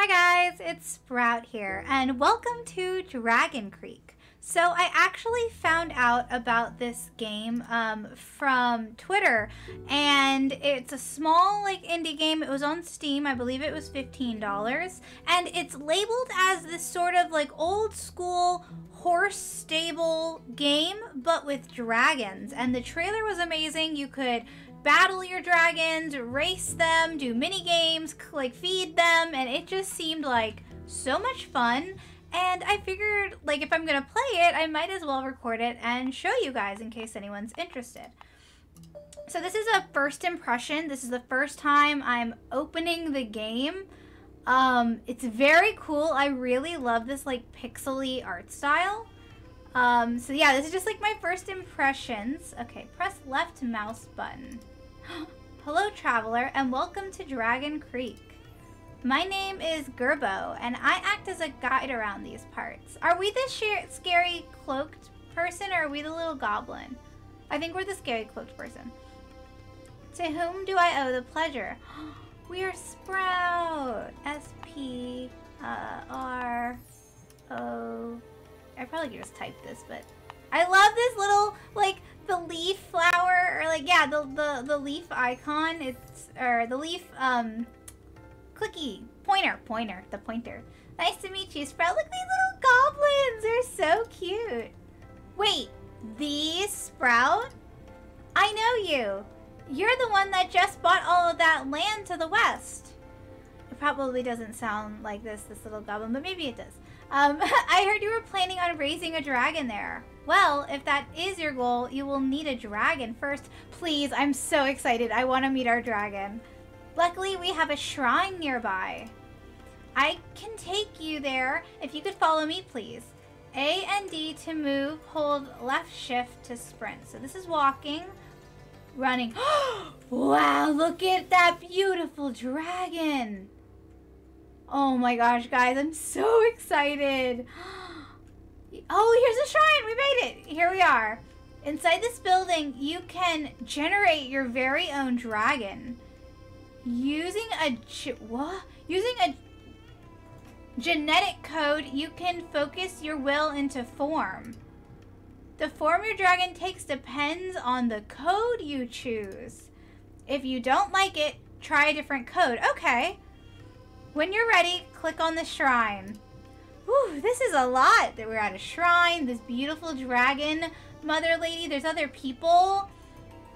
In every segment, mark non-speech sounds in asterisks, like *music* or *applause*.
Hi guys, it's Sprout here, and welcome to Dragon Creek. So I actually found out about this game um, from Twitter, and it's a small like indie game. It was on Steam, I believe it was fifteen dollars, and it's labeled as this sort of like old school horse stable game, but with dragons. And the trailer was amazing. You could battle your dragons, race them, do mini games, like feed them, and it just seemed like so much fun. And I figured, like, if I'm gonna play it, I might as well record it and show you guys in case anyone's interested. So this is a first impression. This is the first time I'm opening the game. Um, it's very cool. I really love this, like, pixely art style. Um, so yeah, this is just, like, my first impressions. Okay, press left mouse button. *gasps* Hello, traveler, and welcome to Dragon Creek. My name is Gerbo, and I act as a guide around these parts. Are we the scary cloaked person, or are we the little goblin? I think we're the scary cloaked person. To whom do I owe the pleasure? *gasps* We are Sprout. S-P, uh, R, O. I probably could just type this, but I love this little, like, the leaf flower, or like, yeah, the, the, the leaf icon. It's, or the leaf, um, clicky, pointer, pointer, the pointer. Nice to meet you, Sprout. Look these little goblins. They're so cute. Wait, these Sprout? I know you. You're the one that just bought all of that land to the west. It probably doesn't sound like this, this little goblin, but maybe it does. Um, *laughs* I heard you were planning on raising a dragon there. Well, if that is your goal, you will need a dragon first. Please, I'm so excited. I want to meet our dragon. Luckily, we have a shrine nearby. I can take you there if you could follow me, please. A and D to move, hold left shift to sprint. So this is walking, running. *gasps* wow, look at that beautiful dragon. Oh my gosh, guys, I'm so *laughs* excited. Oh, here's a shrine. We made it. Here we are. Inside this building, you can generate your very own dragon. Using a what? Using a genetic code, you can focus your will into form. The form your dragon takes depends on the code you choose. If you don't like it, try a different code. Okay. When you're ready, click on the shrine. Whew, this is a lot. That we're at a shrine. This beautiful dragon mother lady. There's other people.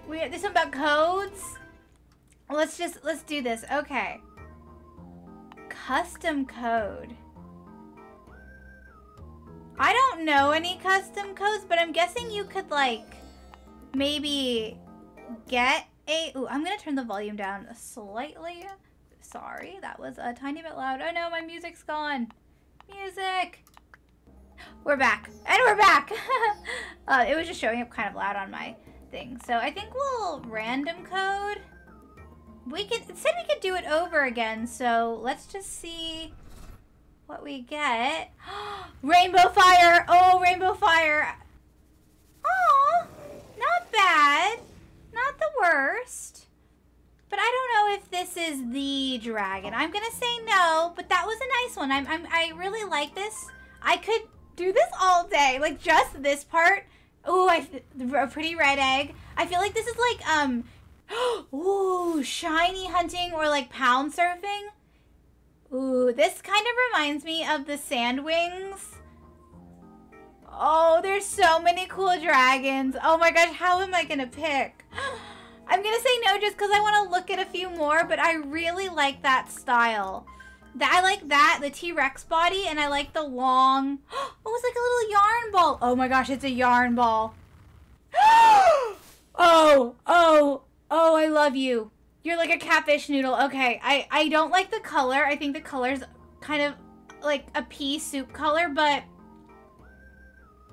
We there's something about codes. Let's just let's do this. Okay. Custom code. I don't know any custom codes, but I'm guessing you could like maybe get a. Ooh, I'm gonna turn the volume down slightly. Sorry, that was a tiny bit loud. Oh no, my music's gone. Music! We're back. And we're back! *laughs* uh, it was just showing up kind of loud on my thing. So I think we'll random code. We can, it said we could do it over again, so let's just see what we get. *gasps* rainbow fire! Oh, rainbow fire! Oh, not bad. Not the worst. But I don't know if this is the dragon. I'm gonna say no, but that was a nice one. I'm, I'm I really like this. I could do this all day, like just this part. Ooh, I a pretty red egg. I feel like this is like um, *gasps* ooh, shiny hunting or like pound surfing. Ooh, this kind of reminds me of the sand wings. Oh, there's so many cool dragons. Oh my gosh, how am I gonna pick? *gasps* *gasps* I'm gonna say no just because I want to look at a few more, but I really like that style. That, I like that, the T-Rex body, and I like the long... *gasps* Oh, it's like a little yarn ball. Oh my gosh, it's a yarn ball. *gasps* oh, oh, oh, I love you. You're like a catfish noodle. Okay, I, I don't like the color. I think the color's kind of like a pea soup color, but...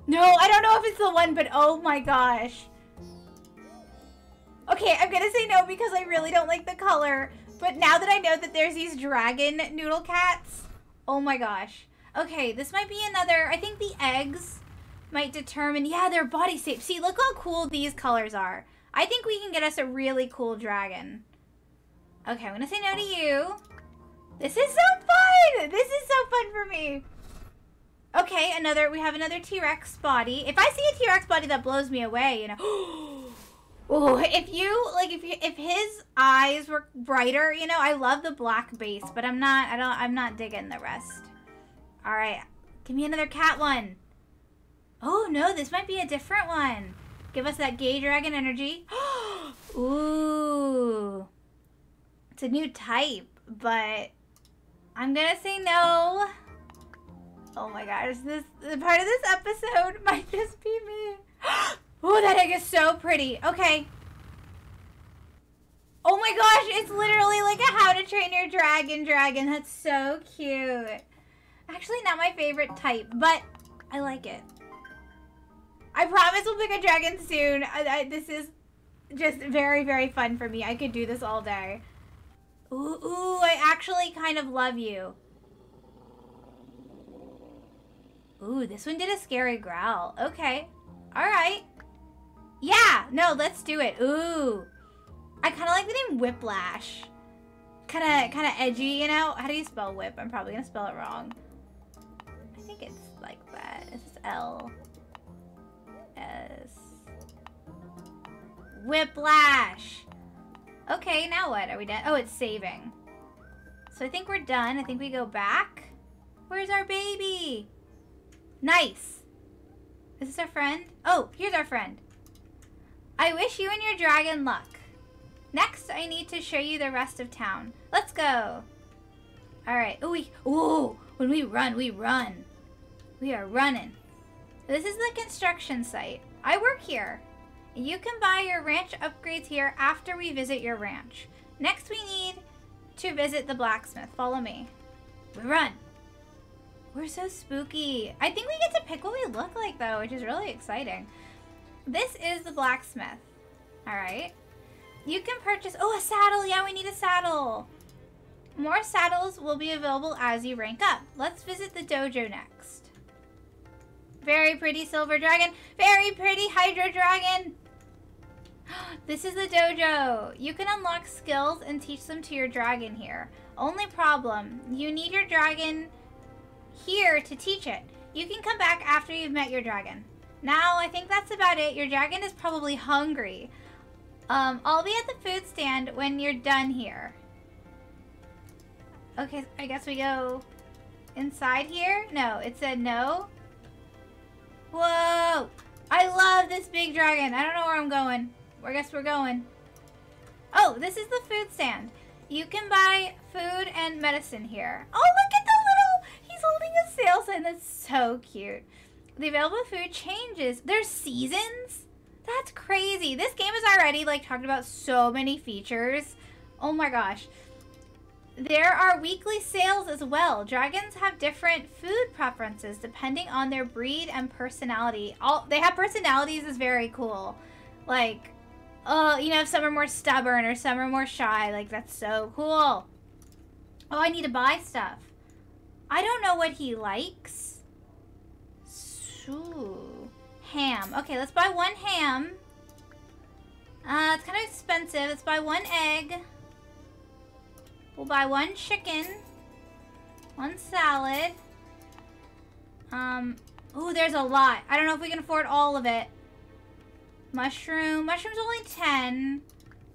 No, I don't know if it's the one, but oh my gosh. Okay, I'm gonna say no because I really don't like the color. But now that I know that there's these dragon noodle cats, oh my gosh. Okay, this might be another, I think the eggs might determine, yeah, their body shape. See, look how cool these colors are. I think we can get us a really cool dragon. Okay, I'm gonna say no to you. This is so fun! This is so fun for me. Okay, another. We have another T-Rex body. If I see a T-Rex body that blows me away, you know. *gasps* *gasps* oh, if you like, if you, if his eyes were brighter, you know, I love the black base, but I'm not. I don't. I'm not digging the rest. All right, give me another cat one. Oh no, this might be a different one. Give us that gay dragon energy. *gasps* Ooh, it's a new type, but I'm gonna say no. Oh my gosh, this the part of this episode *laughs* might just be me. *gasps* *gasps* oh, that egg is so pretty. Okay. Oh my gosh, it's literally like a How to Train Your Dragon dragon. That's so cute. Actually, not my favorite type, but I like it. I promise we'll pick a dragon soon. I, I, this is just very, very fun for me. I could do this all day. Ooh, ooh, I actually kind of love you. Ooh, this one did a scary growl. Okay. Alright. Yeah! No, let's do it. Ooh. I kind of like the name Whiplash. Kind of kind of edgy, you know? How do you spell whip? I'm probably going to spell it wrong. I think it's like that. It's L. S. Whiplash! Okay, now what? Are we done? Oh, it's saving. So I think we're done. I think we go back. Where's our baby? Nice. Is this our friend? Oh, here's our friend. I wish you and your dragon luck. Next, I need to show you the rest of town. Let's go. All right. Ooh, we, ooh, when we run, we run. We are running. This is the construction site. I work here. You can buy your ranch upgrades here after we visit your ranch. Next, we need to visit the blacksmith. Follow me. We run. We're so spooky. I think we get to pick what we look like, though, which is really exciting. This is the blacksmith. All right. You can purchase... Oh, a saddle. Yeah, we need a saddle. More saddles will be available as you rank up. Let's visit the dojo next. Very pretty silver dragon. Very pretty hydro dragon. *gasps* This is the dojo. You can unlock skills and teach them to your dragon here. Only problem, you need your dragon here to teach it. You can come back after you've met your dragon. Now, I think that's about it. Your dragon is probably hungry. Um, I'll be at the food stand when you're done here. Okay, I guess we go inside here? No, it said no. Whoa! I love this big dragon. I don't know where I'm going. I guess we're going. Oh, this is the food stand. You can buy food and medicine here. Oh, look at the little... He's holding a sail sign. That's so cute. The available food changes. There's seasons? That's crazy. This game is already like talking about so many features. Oh my gosh. There are weekly sales as well. Dragons have different food preferences depending on their breed and personality. All they have personalities is very cool. Like, oh, you know, some are more stubborn or some are more shy. Like, that's so cool. Oh, I need to buy stuff. I don't know what he likes. Ooh. Ham. Okay, let's buy one ham. Uh, it's kind of expensive. Let's buy one egg. We'll buy one chicken. One salad. Um, ooh, there's a lot. I don't know if we can afford all of it. Mushroom. Mushroom's only 10.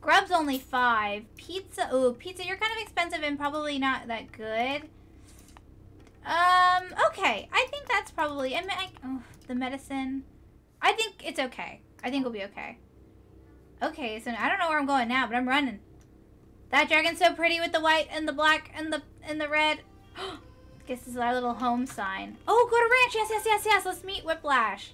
Grub's only 5. Pizza. Ooh, pizza. You're kind of expensive and probably not that good. Um, okay. I think that's probably, I mean, I, oh, the medicine. I think it's okay. I think we'll be okay. Okay, so I don't know where I'm going now, but I'm running. That dragon's so pretty with the white and the black and the and the red. *gasps* Guess this is our little home sign. Oh, go to ranch. Yes, yes, yes, yes. Let's meet Whiplash.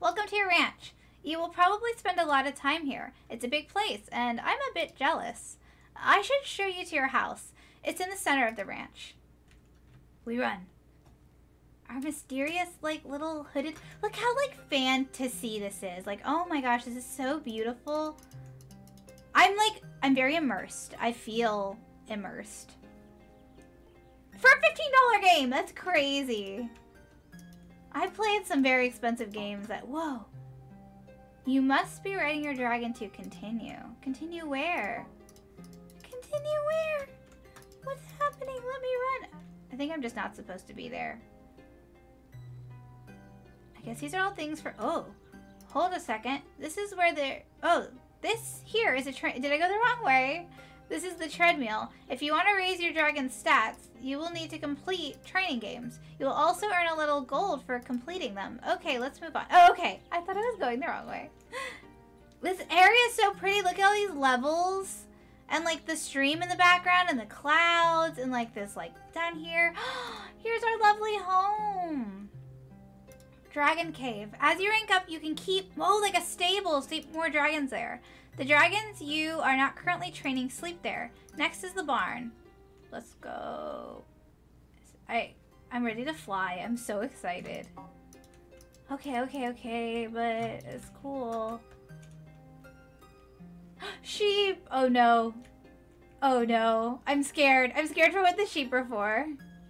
Welcome to your ranch. You will probably spend a lot of time here. It's a big place, and I'm a bit jealous. I should show you to your house. It's in the center of the ranch. We run. Our mysterious, like, little hooded... Look how, like, fantasy this is. Like, oh my gosh, this is so beautiful. I'm, like, I'm very immersed. I feel immersed. For a $15 game! That's crazy. I played some very expensive games that... Whoa. You must be riding your dragon to continue. Continue where? Continue where? What's happening? Let me run. Think I'm just not supposed to be there. I guess these are all things for... Oh, hold a second. This is where the... Oh, this here is a train. Did I go the wrong way? This is the treadmill. If you want to raise your dragon's stats, you will need to complete training games. You will also earn a little gold for completing them. Okay, let's move on. Oh, okay. I thought I was going the wrong way. *laughs* This area is so pretty. Look at all these levels. And like the stream in the background and the clouds and like this like down here. *gasps* Here's our lovely home. Dragon Cave. As you rank up, you can keep, oh, like a stable, sleep more dragons there. The dragons you are not currently training sleep there. Next is the barn. Let's go. I, I'm ready to fly. I'm so excited. Okay, okay, okay, but it's cool. *gasps* sheep! Oh no. Oh no. I'm scared. I'm scared for what the sheep are for.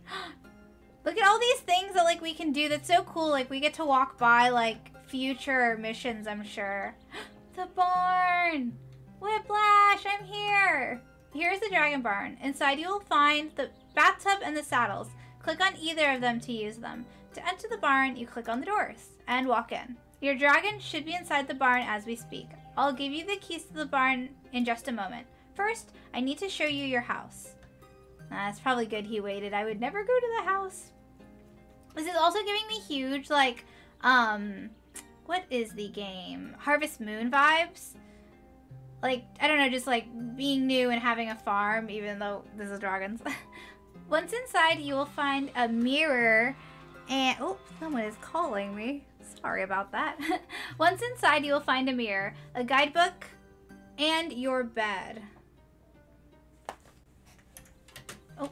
*gasps* Look at all these things that like we can do that's so cool. Like we get to walk by like future missions, I'm sure. *gasps* The barn! Whiplash, I'm here! Here's the dragon barn. Inside you will find the bathtub and the saddles. Click on either of them to use them. To enter the barn, you click on the doors and walk in. Your dragon should be inside the barn as we speak. I'll give you the keys to the barn in just a moment. First, I need to show you your house. That's probably good he waited. I would never go to the house. This is also giving me huge, like, um, what is the game? Harvest Moon vibes. Like, I don't know, just like being new and having a farm, even though this is dragons. *laughs* Once inside, you will find a mirror and, oh, someone is calling me. Sorry about that. *laughs* Once inside, you will find a mirror, a guidebook, and your bed. Oh,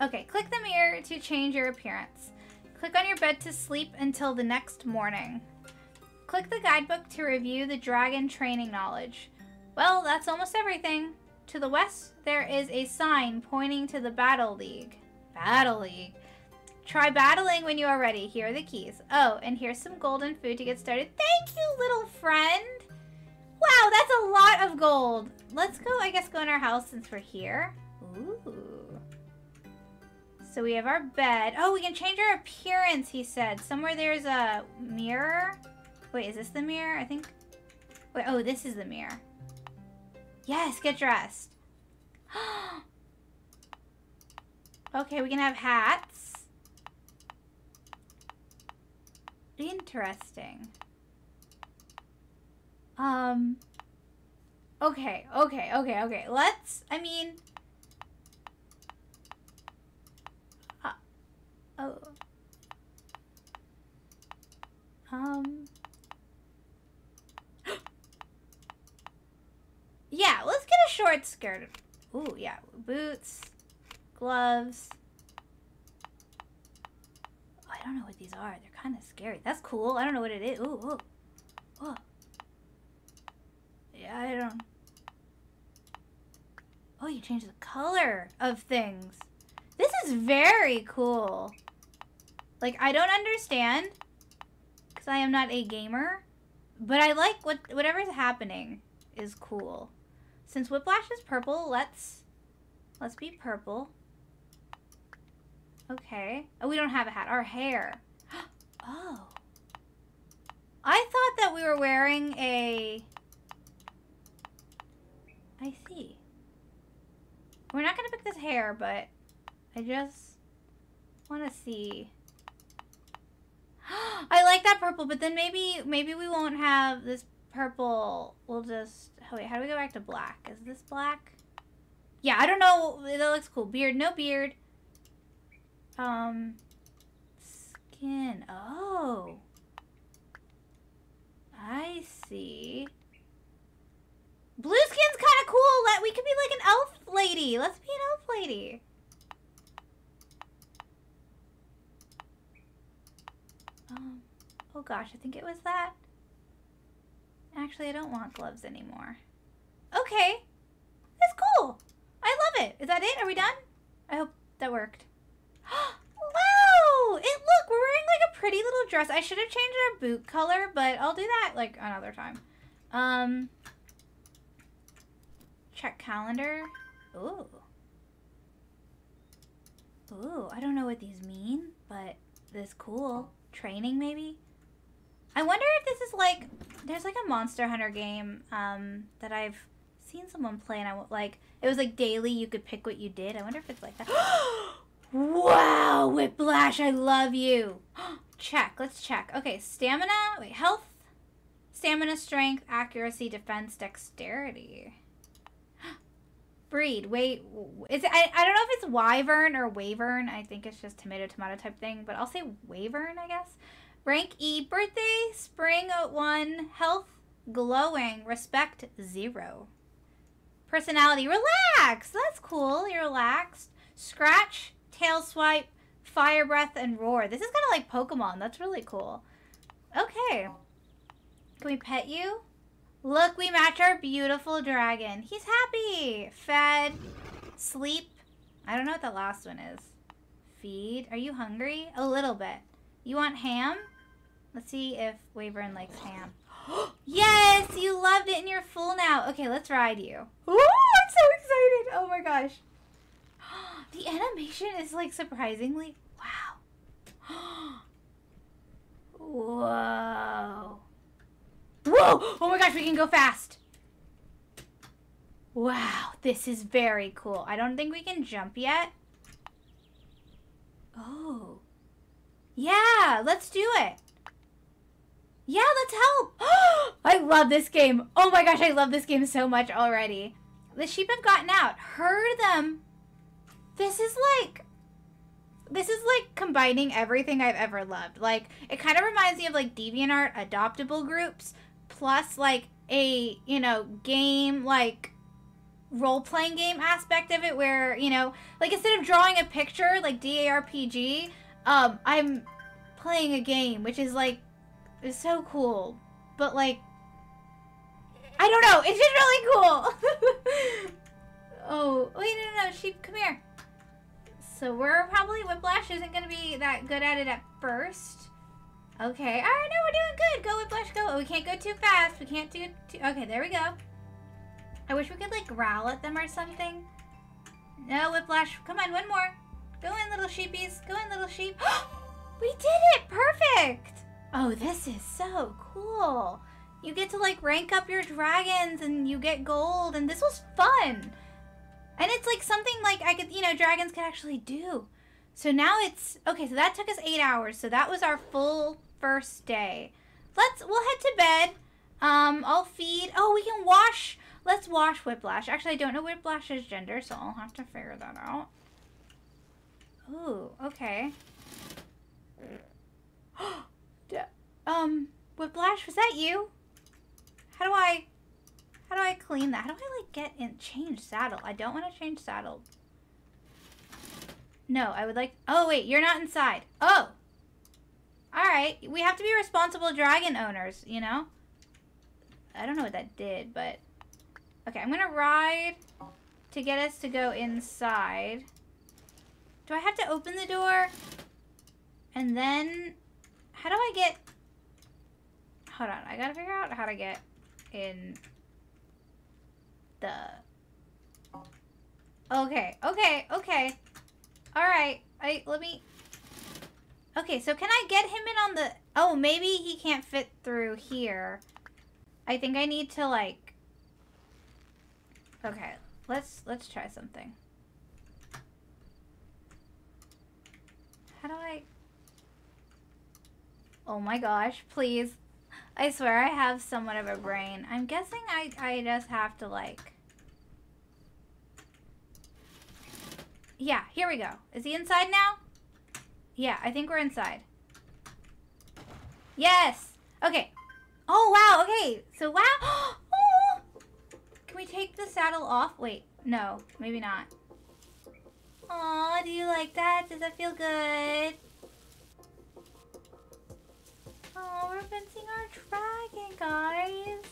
okay. Click the mirror to change your appearance. Click on your bed to sleep until the next morning. Click the guidebook to review the dragon training knowledge. Well, that's almost everything. To the west, there is a sign pointing to the Battle League. Battle League. Try battling when you are ready. Here are the keys. Oh, and here's some golden food to get started. Thank you, little friend. Wow, that's a lot of gold. Let's go, I guess, go in our house since we're here. Ooh. So we have our bed. Oh, we can change our appearance, he said. Somewhere there's a mirror. Wait, is this the mirror? I think... Wait, oh, this is the mirror. Yes, get dressed. *gasps* okay, we can have hats. Interesting. Um... Okay, okay, okay, okay. Let's, I mean... Uh, oh. Um... *gasps* Yeah, let's get a short skirt. Ooh, yeah. Boots, gloves. I don't know what these are. They're kind of scary. That's cool. I don't know what it is. Ooh, ooh. Oh. Yeah, I don't... Oh, you change the color of things. This is very cool. Like, I don't understand. Because I am not a gamer. But I like what whatever's happening is cool. Since Whiplash is purple, let's let's be purple. Okay. Oh, we don't have a hat. Our hair. *gasps* oh. I thought that we were wearing a... I see. We're not going to pick this hair, but I just want to see. *gasps* I like that purple, but then maybe maybe we won't have this purple. We'll just Oh, wait, how do we go back to black? Is this black? Yeah, I don't know. That looks cool. Beard, no beard. Um, skin. Oh. I see. Blue skin's kind of cool. Let We could be like an elf lady. Let's be an elf lady. Um, oh gosh, I think it was that. Actually, I don't want gloves anymore. Okay. That's cool. I love it. Is that it? Are we done? I hope that worked. wow! It look, we're wearing like a pretty little dress. I should have changed our boot color, but I'll do that like another time. Um check calendar. Ooh. Ooh, I don't know what these mean, but this cool. Training, maybe? I wonder if this is like... There's like a Monster Hunter game um, that I've seen someone play, and I like... It was like daily, you could pick what you did. I wonder if it's like that. *gasps* wow, Whiplash, I love you. *gasps* check, let's check. Okay, stamina, wait, health, stamina, strength, accuracy, defense, dexterity. *gasps* Breed. Wait, is it? I, I don't know if it's wyvern or wavern. I think it's just tomato tomato type thing, but I'll say wavern, I guess. Rank E. Birthday. Spring uh, one. Health glowing. Respect zero. Personality. Relax. That's cool. You're relaxed. Scratch. Tail swipe. Fire breath and roar. This is kind of like Pokemon. That's really cool. Okay. Can we pet you? Look, we match our beautiful dragon. He's happy. Fed. Sleep. I don't know what the last one is. Feed. Are you hungry? A little bit. You want ham? Let's see if Wavern likes ham. *gasps* yes! You loved it and you're full now. Okay, let's ride you. Oh, I'm so excited. Oh my gosh. The animation is like surprisingly... Wow. *gasps* Whoa. Whoa! Oh my gosh, we can go fast. Wow, this is very cool. I don't think we can jump yet. Oh. Yeah, let's do it. Yeah, let's help. *gasps* I love this game. Oh my gosh, I love this game so much already. The sheep have gotten out. Herd them. This is like this is like combining everything I've ever loved. Like it kind of reminds me of like DeviantArt adoptable groups plus like a you know game like role playing game aspect of it where you know like instead of drawing a picture like DARPG um I'm playing a game which is like is so cool but like I don't know it's just really cool *laughs* oh wait no no no sheep come here so we're probably Whiplash isn't gonna be that good at it at first Okay. All right, no, we're doing good. Go, Whiplash, go. We can't go too fast. We can't do too... Okay, there we go. I wish we could, like, growl at them or something. No, Whiplash. Come on, one more. Go in, little sheepies. Go in, little sheep. *gasps* we did it! Perfect! Oh, this is so cool. You get to, like, rank up your dragons and you get gold. And this was fun. And it's, like, something, like, I could, you know, dragons could actually do. So now it's... Okay, so that took us eight hours. So that was our full first day. Let's, we'll head to bed. Um, I'll feed. Oh, we can wash. Let's wash Whiplash. Actually, I don't know Whiplash's gender, so I'll have to figure that out. Ooh, okay. *gasps* um, Whiplash, was that you? How do I, how do I clean that? How do I, like, get in, change saddle? I don't want to change saddle. No, I would like, oh, wait, you're not inside. Oh, Alright, we have to be responsible dragon owners, you know? I don't know what that did, but... Okay, I'm gonna ride to get us to go inside. Do I have to open the door? And then... How do I get... Hold on, I gotta figure out how to get in the... Okay, okay, okay. Alright, I, let me... Okay, so can I get him in on the... Oh, maybe he can't fit through here. I think I need to, like... Okay, let's let's try something. How do I... Oh my gosh, please. I swear I have somewhat of a brain. I'm guessing I, I just have to, like... Yeah, here we go. Is he inside now? Yeah, I think we're inside. Yes! Okay. Oh, wow, okay. So, wow. *gasps* Oh! Can we take the saddle off? Wait, no, maybe not. Aw, do you like that? Does that feel good? Oh, we're fencing our dragon, guys.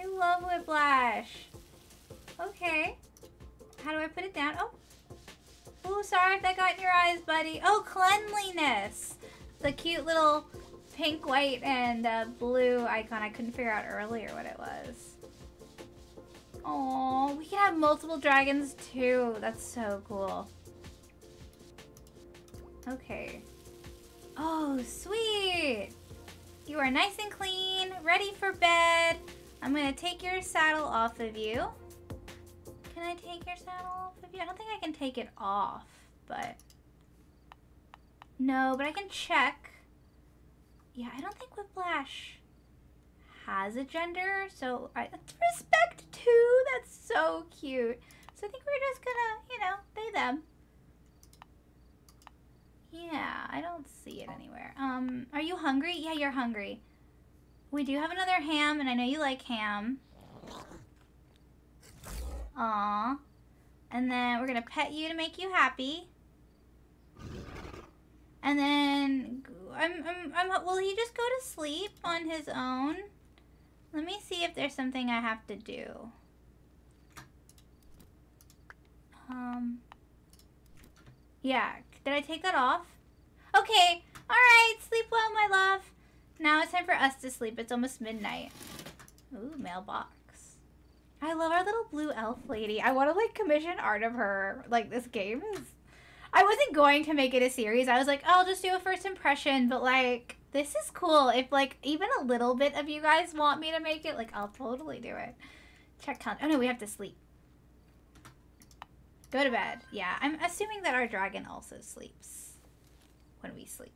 I love Whiplash. Okay. How do I put it down? Oh, Oh, sorry if that got in your eyes, buddy. Oh, cleanliness. The cute little pink, white, and uh, blue icon. I couldn't figure out earlier what it was. Oh, we can have multiple dragons too. That's so cool. Okay. Oh, sweet. You are nice and clean, ready for bed. I'm gonna take your saddle off of you. Can I take your saddle off of you? I don't think I can take it off, but... No, but I can check. Yeah, I don't think Whiplash has a gender, so I respect too. That's so cute. So I think we're just gonna, you know, they them. Yeah, I don't see it anywhere. Um, are you hungry? Yeah, you're hungry. We do have another ham, and I know you like ham. Aw. And then we're gonna pet you to make you happy. And then I'm, I'm, I'm, will he just go to sleep on his own? Let me see if there's something I have to do. Um, yeah, did I take that off? Okay, alright, sleep well, my love. Now it's time for us to sleep. It's almost midnight. Ooh, mailbox. I love our little blue elf lady. I want to, like, commission art of her. Like, this game is... I wasn't going to make it a series. I was like, oh, I'll just do a first impression. But, like, this is cool. If, like, even a little bit of you guys want me to make it, like, I'll totally do it. Check count. Oh, no, we have to sleep. Go to bed. Yeah, I'm assuming that our dragon also sleeps when we sleep.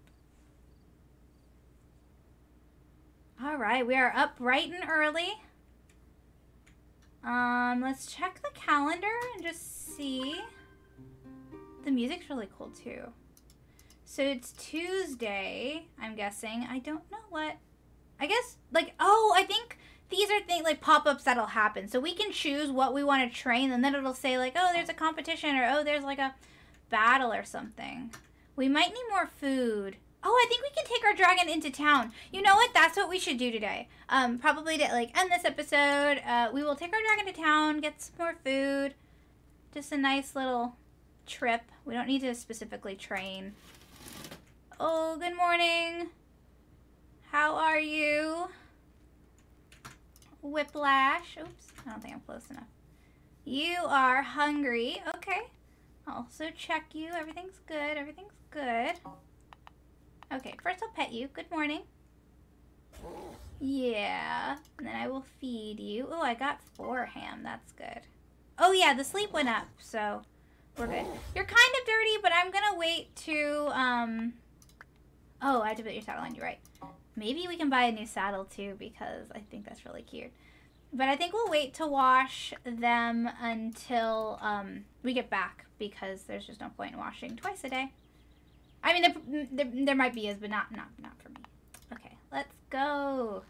All right, we are up bright and early. Um, let's check the calendar and just see. The music's really cool too. So it's Tuesday, I'm guessing. I don't know what. I guess, like, oh, I think these are things like pop-ups that'll happen. So we can choose what we want to train, and then it'll say like, oh, there's a competition, or oh, there's like a battle or something. We might need more food. Oh, I think we can take our dragon into town. You know what? That's what we should do today. Um, probably to like end this episode. Uh, we will take our dragon to town, get some more food. Just a nice little trip. We don't need to specifically train. Oh, good morning. How are you? Whiplash. Oops, I don't think I'm close enough. You are hungry. Okay. Also check you. Everything's good. Everything's good. Okay, first I'll pet you. Good morning. Yeah. And then I will feed you. Oh, I got four ham. That's good. Oh, yeah, the sleep went up, so we're good. You're kind of dirty, but I'm going to wait to, um... Oh, I have to put your saddle on. You're right. Maybe we can buy a new saddle, too, because I think that's really cute. But I think we'll wait to wash them until um, we get back, because there's just no point in washing twice a day. I mean, there, there, there might be is, but not, not, not for me. Okay, let's go.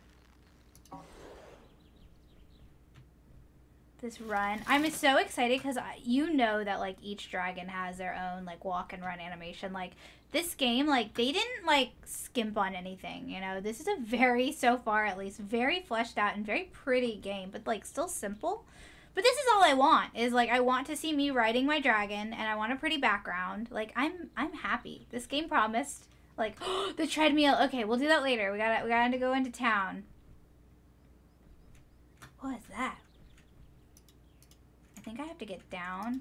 This run. I'm so excited because you know that, like, each dragon has their own, like, walk and run animation. Like, this game, like, they didn't, like, skimp on anything, you know? This is a very, so far at least, very fleshed out and very pretty game, but, like, still simple. But this is all I want. Is like I want to see me riding my dragon and I want a pretty background. Like I'm I'm happy. This game promised like *gasps* the treadmill. Okay, we'll do that later. We got to we got to go into town. What is that? I think I have to get down.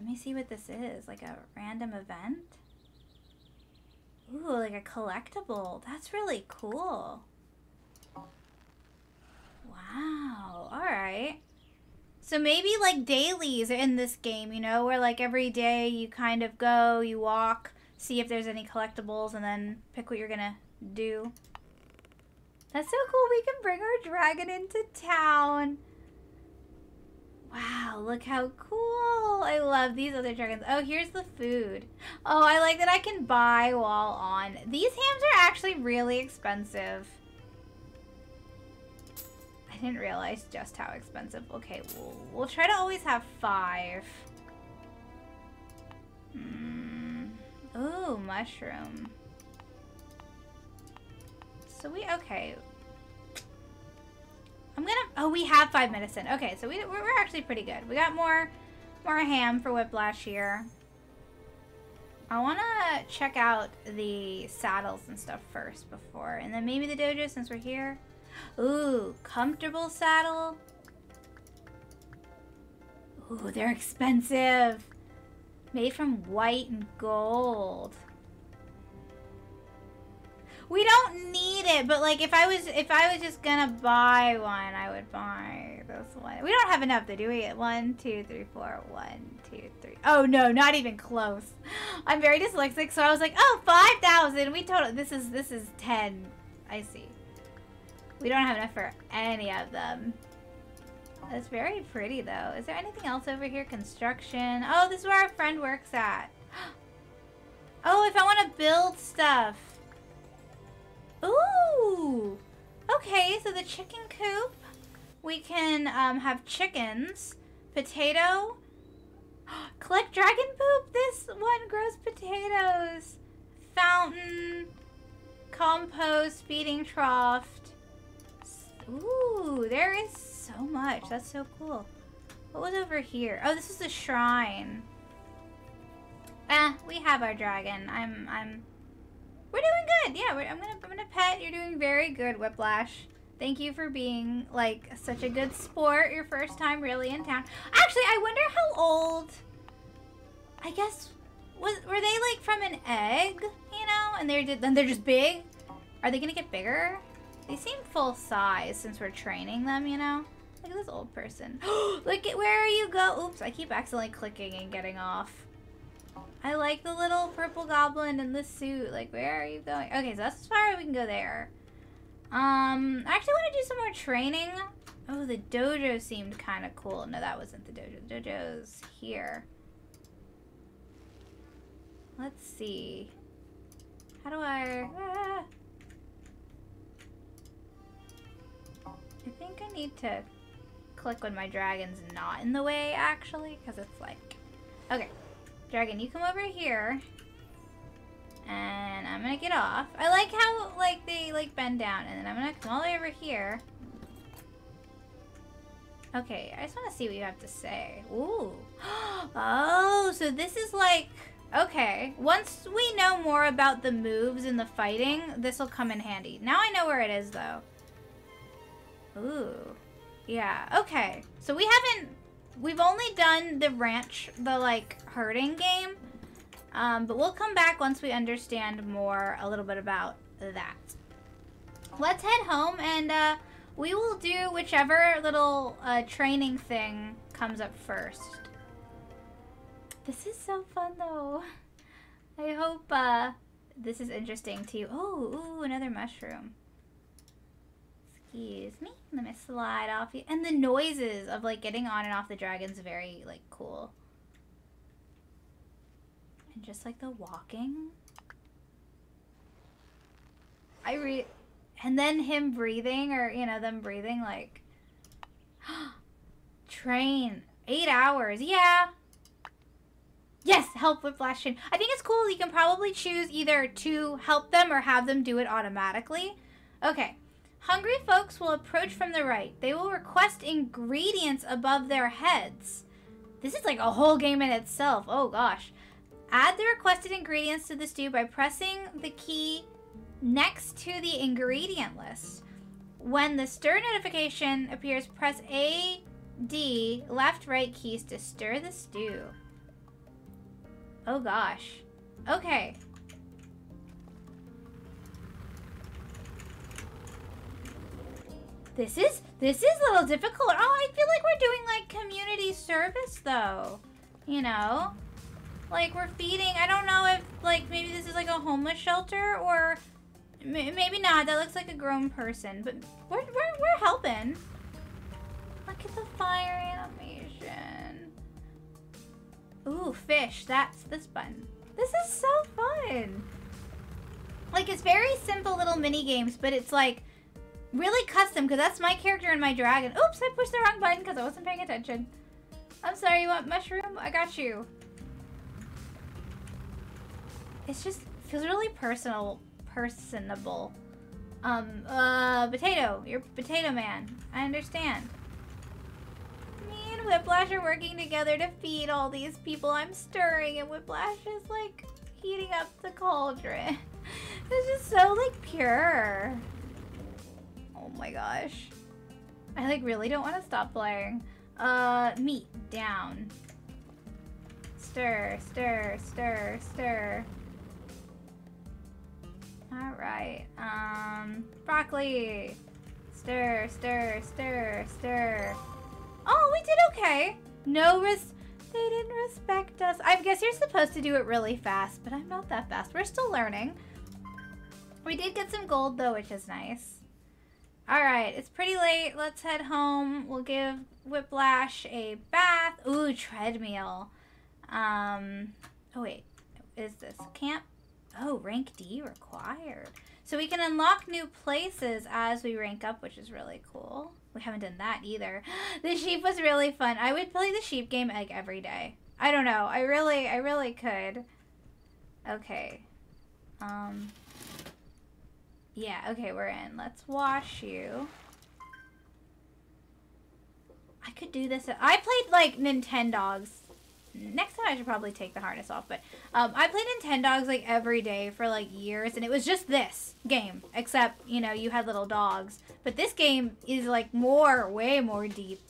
Let me see what this is. Like a random event? Ooh, like a collectible. That's really cool. Wow. All right. So maybe like dailies in this game, you know, where like every day you kind of go, you walk, see if there's any collectibles, and then pick what you're gonna do. That's so cool. We can bring our dragon into town. Wow, look how cool. I love these other dragons. Oh, here's the food. Oh, I like that I can buy while on. These hams are actually really expensive I didn't realize just how expensive. Okay, we'll, we'll try to always have five. Mm. Ooh, mushroom. So we, okay. I'm gonna, oh, we have five medicine. Okay, so we, we're, actually pretty good. We got more, more ham for Whiplash here. I want to check out the saddles and stuff first before, and then maybe the dojo since we're here. Ooh, comfortable saddle. Ooh, they're expensive. Made from white and gold. We don't need it, but like if I was if I was just gonna buy one, I would buy this one. We don't have enough to do we? One, two, three, four. One, two, three. Oh no, not even close. I'm very dyslexic, so I was like, oh, 5,000. We total. This is this is 10. I see. We don't have enough for any of them. It's very pretty though. Is there anything else over here? Construction. Oh, this is where our friend works at. *gasps* Oh, if I want to build stuff. Ooh! Okay, so the chicken coop. We can um, have chickens. Potato. *gasps* Collect dragon poop. This one grows potatoes. Fountain. Compost. Feeding trough. Ooh, there is so much. That's so cool. What was over here? Oh, this is the shrine. Eh, we have our dragon. I'm, I'm good. Yeah, I'm gonna I'm gonna pet. You're doing very good, Whiplash. Thank you for being like such a good sport. Your first time really in town. Actually, I wonder how old. I guess was were they like from an egg, you know? And they're then they're just big. Are they gonna get bigger? They seem full size since we're training them, you know. Look at this old person. *gasps* Look at where you go. Oops, I keep accidentally clicking and getting off. I like the little purple goblin in the suit. Like, where are you going? Okay, so that's as far as we can go there. Um, I actually want to do some more training. Oh, the dojo seemed kind of cool. No, that wasn't the dojo. The dojo's here. Let's see. How do I... Ah. I think I need to click when my dragon's not in the way, actually, because it's like... Okay. Dragon, you come over here. And I'm gonna get off. I like how, like, they, like, bend down. And then I'm gonna come all the way over here. Okay, I just want to see what you have to say. Ooh. *gasps* Oh, so this is like... Okay, once we know more about the moves and the fighting, this will come in handy. Now I know where it is, though. Ooh. Yeah, okay. So we haven't We've only done the ranch, the like herding game. Um, but we'll come back once we understand more a little bit about that. Let's head home and uh, we will do whichever little uh, training thing comes up first. This is so fun though. I hope uh, this is interesting to you. Oh, ooh, another mushroom. Excuse me. Let me slide off you. And the noises of like getting on and off the dragon's very like cool. And just like the walking. I re and then him breathing or you know them breathing like *gasps* train eight hours yeah yes help Whiplash train i think it's cool you can probably choose either to help them or have them do it automatically okay Hungry folks will approach from the right. They will request ingredients above their heads. This is like a whole game in itself. Oh gosh. Add the requested ingredients to the stew by pressing the key next to the ingredient list. When the stir notification appears, press A, D, left, right keys to stir the stew. Oh gosh. Okay. This is this is a little difficult. Oh, I feel like we're doing like community service though. You know? Like we're feeding. I don't know if like maybe this is like a homeless shelter or maybe not. That looks like a grown person, but we're we're we're helping. Look at the fire animation. Ooh, fish. That's this button. This is so fun. Like it's very simple little mini games, but it's like really custom because that's my character and my dragon. Oops, I pushed the wrong button because I wasn't paying attention. I'm sorry, you want mushroom? I got you. It's just feels really personal, personable. Um, uh, potato, you're potato man. I understand. Me and Whiplash are working together to feed all these people I'm stirring, and Whiplash is like heating up the cauldron. *laughs* it's just so like pure. Oh my gosh. I like really don't want to stop playing. Uh, meat, down. stir, stir, stir, stir. All right. Um, broccoli. Stir, stir, stir, stir. Oh, we did okay. No res. They didn't respect us. I guess you're supposed to do it really fast, but I'm not that fast. We're still learning. We did get some gold though, which is nice. All right, it's pretty late. Let's head home. We'll give Whiplash a bath. Ooh, treadmill. Um, oh wait, is this camp? Oh, rank D required. So we can unlock new places as we rank up, which is really cool. We haven't done that either. *gasps* The sheep was really fun. I would play the sheep game like every day. I don't know. I really, I really could. Okay. Um. Yeah, okay, we're in. Let's wash you. I could do this. I played like Nintendogs next time I should probably take the harness off. But um, I played Nintendogs like every day for like years, and it was just this game, except you know you had little dogs. But this game is like more, way more deep,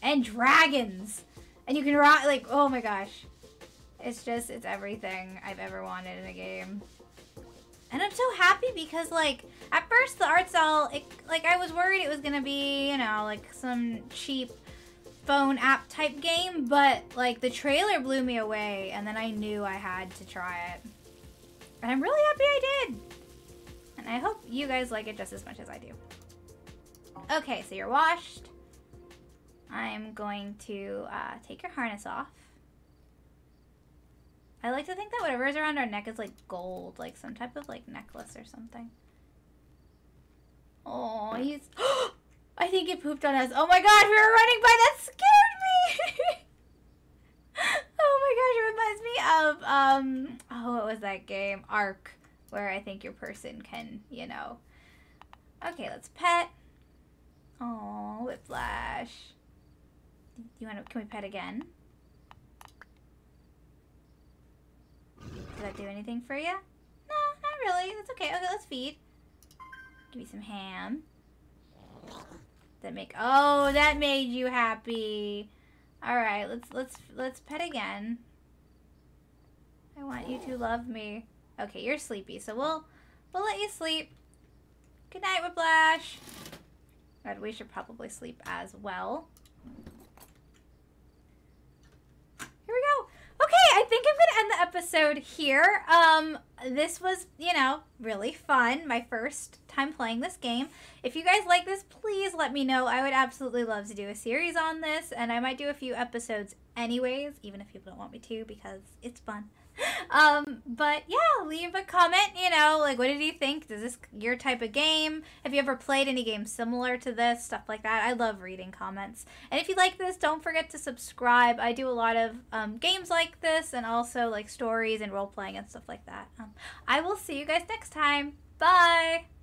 and dragons, and you can ride like oh my gosh, it's just it's everything I've ever wanted in a game. And I'm so happy because like at first the art style, it, like I was worried it was gonna be you know like some cheap phone app type game, but like the trailer blew me away and then I knew I had to try it. And I'm really happy I did. And I hope you guys like it just as much as I do. Okay, so you're washed. I'm going to uh, take your harness off. I like to think that whatever is around our neck is like gold, like some type of like necklace or something. Oh, he's... *gasps* I think he pooped on us. Oh my god, we were running by. That scared me. *laughs* oh my gosh, it reminds me of um. Oh, what was that game? Ark, where I think your person can, you know. Okay, let's pet. Oh, whiplash. You want to? Can we pet again? Did that do anything for you? No, not really. That's okay. Okay, let's feed. Give me some ham. That make oh that made you happy. All right, let's let's let's pet again. I want you to love me. Okay, you're sleepy, so we'll we'll let you sleep. Good night, Whiplash. But we should probably sleep as well. Here we go. Okay, I think I'm gonna end the episode here. Um, this was, you know, really fun. My first time playing this game. If you guys like this, please let me know. I would absolutely love to do a series on this, and I might do a few episodes anyways, even if people don't want me to, because it's fun. *laughs* um, but yeah, leave a comment, you know, like what did you think? Is this your type of game? Have you ever played any games similar to this? Stuff like that. I love reading comments. And if you like this, don't forget to subscribe. I do a lot of um, games like this and also like stories and role playing and stuff like that. Um, I will see you guys next time. Bye!